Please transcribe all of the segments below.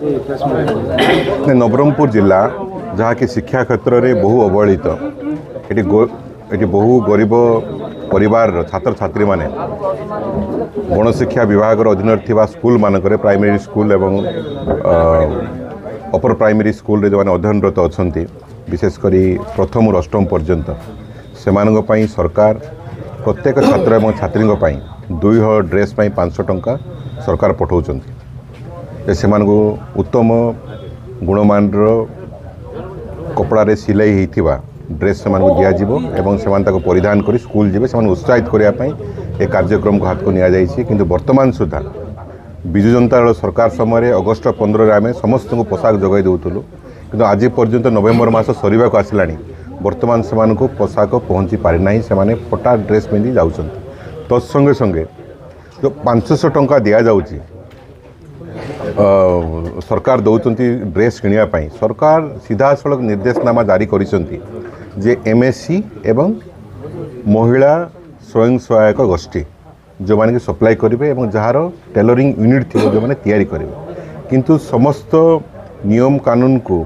ନବରଙ୍ଗପୁର ଜିଲ୍ଲା ଯାହାକି ଶିକ୍ଷା କ୍ଷେତ୍ରରେ ବହୁ ଅବହେଳିତ ଏଠି ଏଠି ବହୁ ଗରିବ ପରିବାରର ଛାତ୍ରଛାତ୍ରୀମାନେ ଗଣଶିକ୍ଷା ବିଭାଗର ଅଧୀନରେ ଥିବା ସ୍କୁଲମାନଙ୍କରେ ପ୍ରାଇମେରୀ ସ୍କୁଲ ଏବଂ ଅପର ପ୍ରାଇମେରୀ ସ୍କୁଲରେ ଯେଉଁମାନେ ଅଧ୍ୟୟନରତ ଅଛନ୍ତି ବିଶେଷ କରି ପ୍ରଥମରୁ ଅଷ୍ଟମ ପର୍ଯ୍ୟନ୍ତ ସେମାନଙ୍କ ପାଇଁ ସରକାର ପ୍ରତ୍ୟେକ ଛାତ୍ର ଏବଂ ଛାତ୍ରୀଙ୍କ ପାଇଁ ଦୁଇହଳ ଡ୍ରେସ୍ ପାଇଁ ପାଞ୍ଚଶହ ଟଙ୍କା ସରକାର ପଠାଉଛନ୍ତି ସେମାନଙ୍କୁ ଉତ୍ତମ ଗୁଣମାନର କପଡ଼ାରେ ସିଲେଇ ହୋଇଥିବା ଡ୍ରେସ୍ ସେମାନଙ୍କୁ ଦିଆଯିବ ଏବଂ ସେମାନେ ତାକୁ ପରିଧାନ କରି ସ୍କୁଲ ଯିବେ ସେମାନଙ୍କୁ ଉତ୍ସାହିତ କରିବା ପାଇଁ ଏ କାର୍ଯ୍ୟକ୍ରମକୁ ହାତକୁ ନିଆଯାଇଛି କିନ୍ତୁ ବର୍ତ୍ତମାନ ସୁଦ୍ଧା ବିଜୁ ଜନତା ଦଳ ସରକାର ସମୟରେ ଅଗଷ୍ଟ ପନ୍ଦରରେ ଆମେ ସମସ୍ତଙ୍କୁ ପୋଷାକ ଯୋଗାଇ ଦେଉଥିଲୁ କିନ୍ତୁ ଆଜି ପର୍ଯ୍ୟନ୍ତ ନଭେମ୍ବର ମାସ ସରିବାକୁ ଆସିଲାଣି ବର୍ତ୍ତମାନ ସେମାନଙ୍କୁ ପୋଷାକ ପହଞ୍ଚି ପାରିନାହିଁ ସେମାନେ ଫଟା ଡ୍ରେସ୍ ପିନ୍ଧି ଯାଉଛନ୍ତି ତତ୍ସଙ୍ଗେ ସଙ୍ଗେ ଯେଉଁ ପାଞ୍ଚଶହ ଟଙ୍କା ଦିଆଯାଉଛି ସରକାର ଦେଉଛନ୍ତି ଡ୍ରେସ୍ କିଣିବା ପାଇଁ ସରକାର ସିଧାସଳଖ ନିର୍ଦ୍ଦେଶନାମା ଜାରି କରିଛନ୍ତି ଯେ ଏମ୍ଏସ୍ସି ଏବଂ ମହିଳା ସ୍ୱୟଂ ସହାୟକ ଗୋଷ୍ଠୀ ଯେଉଁମାନେ କି ସପ୍ଲାଏ କରିବେ ଏବଂ ଯାହାର ଟେଲରିଂ ୟୁନିଟ୍ ଥିବ ଯେଉଁମାନେ ତିଆରି କରିବେ କିନ୍ତୁ ସମସ୍ତ ନିୟମ କାନୁନକୁ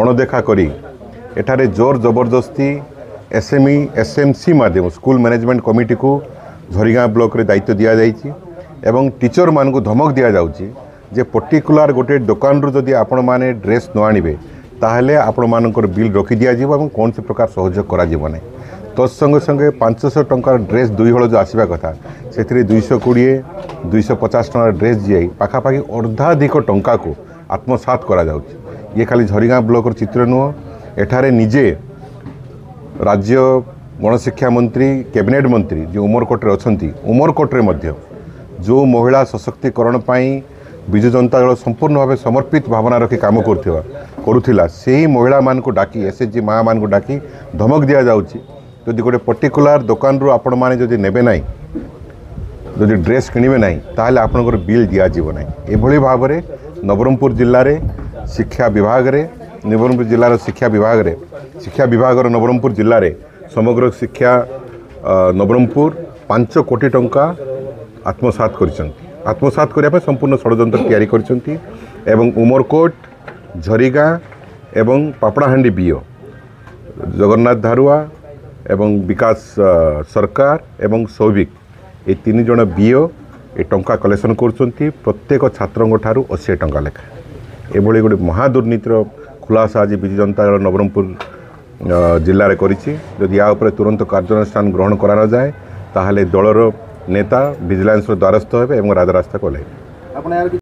ଅଣଦେଖା କରି ଏଠାରେ ଜୋର ଜବରଦସ୍ତି ଏସ୍ଏମ୍ଇ ଏସ୍ଏମ୍ସି ମାଧ୍ୟମ ସ୍କୁଲ ମ୍ୟାନେଜମେଣ୍ଟ କମିଟିକୁ ଝରିଗାଁ ବ୍ଲକରେ ଦାୟିତ୍ୱ ଦିଆଯାଇଛି ଏବଂ ଟିଚରମାନଙ୍କୁ ଧମକ ଦିଆଯାଉଛି যে ପର୍ଟିକୁଲାର ଗୋଟିଏ ଦୋକାନରୁ ଯଦି ଆପଣମାନେ ଡ୍ରେସ୍ ନ ଆଣିବେ ତାହେଲେ ଆପଣମାନଙ୍କର ବିଲ୍ ରଖିଦିଆଯିବ ଏବଂ କୌଣସି ପ୍ରକାର ସହଯୋଗ କରାଯିବ ନାହିଁ ତତ୍ ସଙ୍ଗେ ସଙ୍ଗେ ପାଞ୍ଚଶହ ଟଙ୍କାର ଡ୍ରେସ୍ ଦୁଇ ହଳ ଯେଉଁ ଆସିବା କଥା ସେଥିରେ ଦୁଇଶହ କୋଡ଼ିଏ ଦୁଇଶହ ପଚାଶ ଟଙ୍କାର ଡ୍ରେସ୍ ଯାଇ ପାଖାପାଖି ଅର୍ଦ୍ଧାଧିକ ଟଙ୍କାକୁ ଆତ୍ମସାତ କରାଯାଉଛି ଇଏ ଖାଲି ଝରିଗାଁ ବ୍ଲକର ଚିତ୍ର ନୁହଁ ଏଠାରେ ନିଜେ ରାଜ୍ୟ ଗଣଶିକ୍ଷା ମନ୍ତ୍ରୀ କ୍ୟାବିନେଟ୍ ମନ୍ତ୍ରୀ ଯିଏ ଉମରକୋଟରେ ଅଛନ୍ତି ଉମରକୋଟରେ ମଧ୍ୟ ଯେଉଁ ମହିଳା ସଶକ୍ତିକରଣ ପାଇଁ ବିଜୁ ଜନତା ଦଳ ସମ୍ପୂର୍ଣ୍ଣ ଭାବେ ସମର୍ପିତ ଭାବନା ରଖି କାମ କରୁଥିବା କରୁଥିଲା ସେହି ମହିଳାମାନଙ୍କୁ ଡାକି ଏସ୍ଏଚ୍ଜି ମାଆମାନଙ୍କୁ ଡାକି ଧମକ ଦିଆଯାଉଛି ଯଦି ଗୋଟେ ପର୍ଟିକୁଲାର ଦୋକାନରୁ ଆପଣମାନେ ଯଦି ନେବେ ନାହିଁ ଯଦି ଡ୍ରେସ୍ କିଣିବେ ନାହିଁ ତାହେଲେ ଆପଣଙ୍କର ବିଲ୍ ଦିଆଯିବ ନାହିଁ ଏଭଳି ଭାବରେ ନବରଙ୍ଗପୁର ଜିଲ୍ଲାରେ ଶିକ୍ଷା ବିଭାଗରେ ନବରଙ୍ଗପୁର ଜିଲ୍ଲାର ଶିକ୍ଷା ବିଭାଗରେ ଶିକ୍ଷା ବିଭାଗର ନବରଙ୍ଗପୁର ଜିଲ୍ଲାରେ ସମଗ୍ର ଶିକ୍ଷା ନବରଙ୍ଗପୁର ପାଞ୍ଚ କୋଟି ଟଙ୍କା ଆତ୍ମସାତ କରିଛନ୍ତି আত্মসাତ করা সম্পূর্ণ ষড়যন্ত্র তৈরি করছেন এবং উমরকোট ঝরিগা এবং পাপড়াহাণ্ডি বিও জগন্নাথ ধারুয়া এবং বিকাশ সরকার এবং সৌভিক এই তিনজন বিও এই টঙ্কা কলেকশন করছেন প্রত্যেক ছাত্রঠার অশি টঙ্কা লেখা এভাবে গোটে মহাদুর্নীতির খুলাসা আজ বিজু জনতা দল নবরঙ্গপুর জেলার করেছি যদি ইয়া তুরন্ত কার্যানুষ্ঠান গ্রহণ করা যায় তাহলে দলর নেতা ভিজিলেন্সর দ্বারস্থ হবে এবং রাজরাস্তা কলে